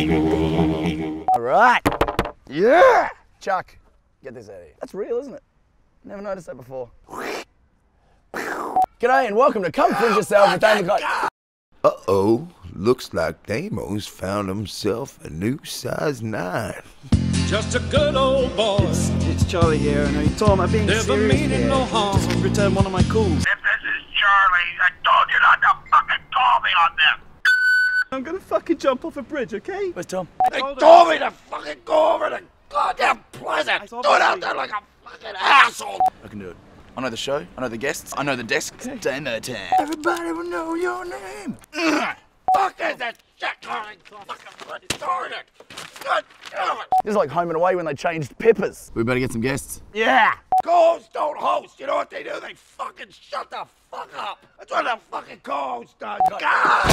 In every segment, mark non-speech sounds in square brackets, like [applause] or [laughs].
All right. Yeah. Chuck, get this out of here. That's real, isn't it? Never noticed that before. G'day and welcome to Come Fringe Yourself with David Cotton. Uh oh, looks like Damo's found himself a new size 9. Just a good old boy. It's Charlie here, and I Tom, I'm being Never serious meaning here. no harm. Just return one of my calls. If this is Charlie, I told you not to fucking call me on this. I'm gonna fucking jump off a bridge, okay? Where's Tom? They told me to fucking go over to goddamn Pleasance. told Stood out there like a fucking asshole. I can do it. I know the show, I know the guests, I know the desk. Damo time. Everybody will know your name. [clears throat] Fuck is this shit calling fucking retarded? God damn it. This is like home and away when they changed Pippas. We better get some guests. Yeah. Co-hosts don't host. You know what they do? They fucking shut the fuck up. That's what the fucking co-host does. God.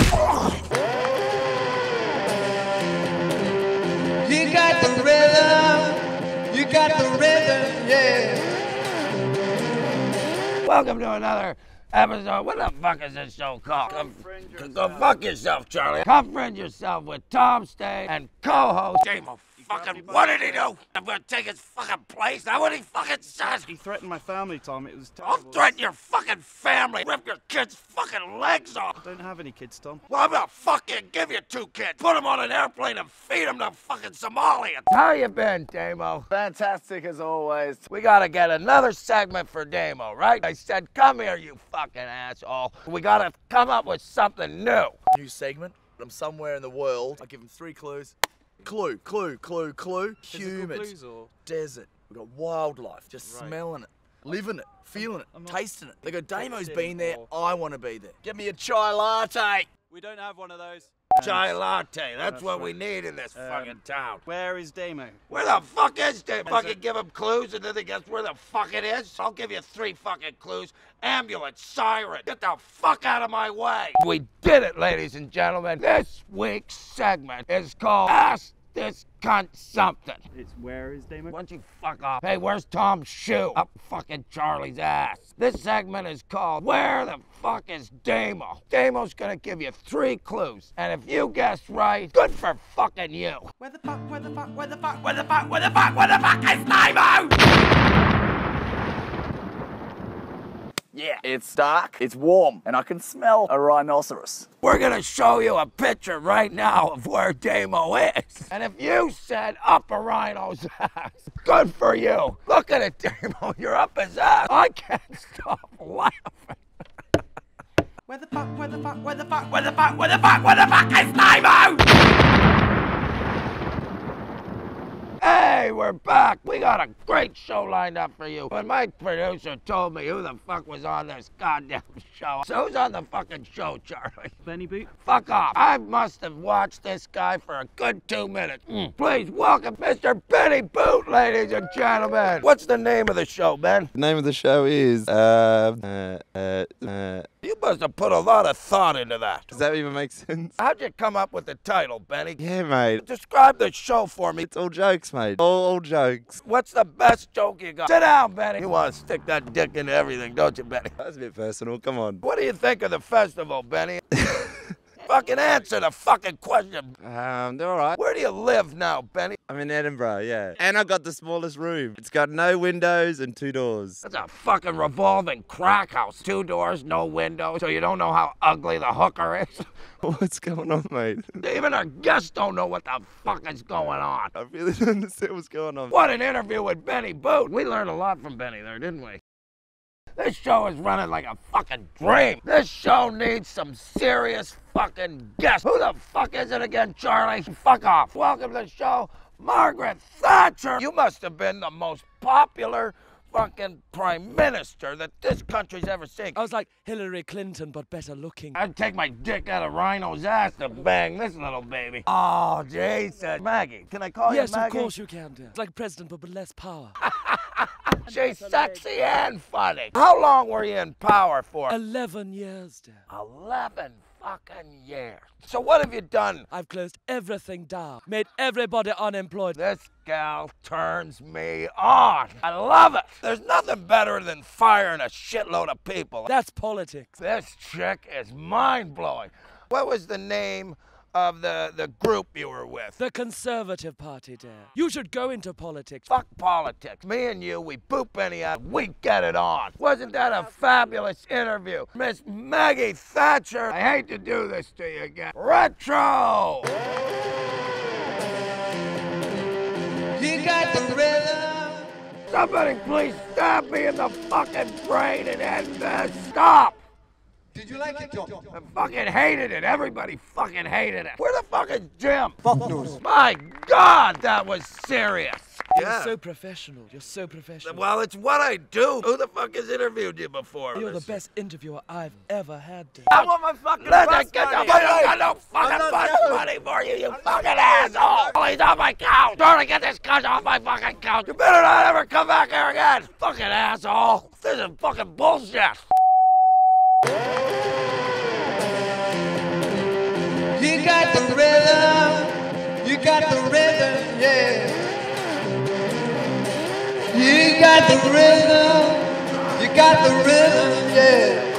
You got the rhythm. You got the rhythm, yeah. Welcome to another episode. What the fuck is this show called? Come, go fuck yourself, Charlie. Come friend yourself with Tom Stade and co-host Damo. Fucking, what did he do? I'm gonna take his fucking place. That's what he fucking said. He threatened my family, Tom. It was I'll threaten your fucking family. Rip your kids' fucking legs off. I don't have any kids, Tom. Well, I'm gonna fucking give you two kids. Put them on an airplane and feed them to fucking Somalians. How you been, Damo? Fantastic as always. We gotta get another segment for Damo, right? I said, come here, you fucking asshole. We gotta come up with something new. New segment. I'm somewhere in the world. I give them three clues. Clue, clue, clue, clue. Humid. clues or- Desert. We've got wildlife. Just Right. smelling it. Living it. Feeling it. I'm not tasting it. They go, Damo's been there. or- I want to be there. Get me a chai latte. We don't have one of those. Chai latte. That's, what we need in this Um, fucking town. Where is Damo? Where the fuck is Damo? Fucking it- give him clues and then they guess where the fuck it is. I'll give you three fucking clues. Ambulance, siren. Get the fuck out of my way. We did it, ladies and gentlemen. This week's segment is called Ask This Cunt Something. It's where is Damo? Why don't you fuck off? Hey, where's Tom's shoe? Up fucking Charlie's ass. This segment is called Where the Fuck is Damo? Damo's gonna give you three clues. And if you guess right, good for fucking you. Where the fuck, where the fuck, where the fuck, where the fuck, where the fuck, where the fuck is Damo? Yeah. It's dark. It's warm. And I can smell a rhinoceros. We're gonna show you a picture right now of where Damo is. And if you said up a rhino's [laughs] ass, good for you. Look at it, Damo. [laughs] You're up his ass. I can't stop laughing. [laughs] Where the fuck, where the fuck, where the fuck, where the fuck, where the fuck, where the fuck is Damo? Hey, we're back. We got a great show lined up for you. When my producer told me who the fuck was on this goddamn [laughs] show, so who's on the fucking show, Charlie? Benny Boot? Fuck off. I must have watched this guy for a good two minutes. Mm. Please welcome Mr. Benny Boot, ladies and gentlemen. What's the name of the show, Ben? The name of the show is uh, uh, uh, uh, You must have put a lot of thought into that. Does that even make sense? How'd you come up with the title, Benny? Yeah, mate. Describe the show for me. It's all jokes, mate. All, all jokes. What's the best joke you got? Sit down, Benny. You want to stick that dick into everything, don't you, Benny? That's a bit personal. Come on. What do you think of the festival, Benny? [laughs] fucking answer the fucking question. Um, they're all right. Where do you live now, Benny? I'm in Edinburgh, yeah. And I got the smallest room. It's got no windows and two doors. That's a fucking revolving crack house. Two doors, no windows, so you don't know how ugly the hooker is. [laughs] What's going on, mate? [laughs] Even our guests don't know what the fuck is going on. I really [laughs] don't understand what's going on. What an interview with Benny Boot. We learned a lot from Benny there, didn't we? This show is running like a fucking dream. This show needs some serious fucking guests. Who the fuck is it again, Charlie? Fuck off. Welcome to the show, Margaret Thatcher. You must have been the most popular fucking prime minister that this country's ever seen. I was like Hillary Clinton, but better looking. I'd take my dick out of Rhino's ass to bang this little baby. Oh, Jason. Maggie. Can I call yes, you Maggie? of course you can, dear. It's like president, but with less power. [laughs] She's sexy and funny. How long were you in power for? Eleven years, dear. 11 fucking years. So what have you done? I've closed everything down, made everybody unemployed. This gal turns me on. I love it. There's nothing better than firing a shitload of people. That's politics. This chick is mind blowing. What was the name of the, the group you were with? The Conservative Party, dear. You should go into politics. Fuck politics. Me and you, we boop any out, we get it on. Wasn't that a fabulous interview? Miss Maggie Thatcher, I hate to do this to you again. Retro! You got the rhythm. Somebody please stab me in the fucking brain and end this. Stop! Did you like it, John? I fucking hated it. Everybody fucking hated it. Where the fuck is Jim? Fuck knows. My God, that was serious. You're so professional. You're so professional. Well, it's what I do. Who the fuck has interviewed you before? You're the best interviewer I've ever had, dear. I want my fucking Listen, bus get the money. fuck I got no fucking not bus jealous. money for you, you fucking asshole! Oh, he's on my couch! Trying to get this cunt off my fucking couch! You better not ever come back here again! Fucking asshole! This is fucking bullshit! You got the rhythm, yeah. You got the rhythm. You got the rhythm, yeah.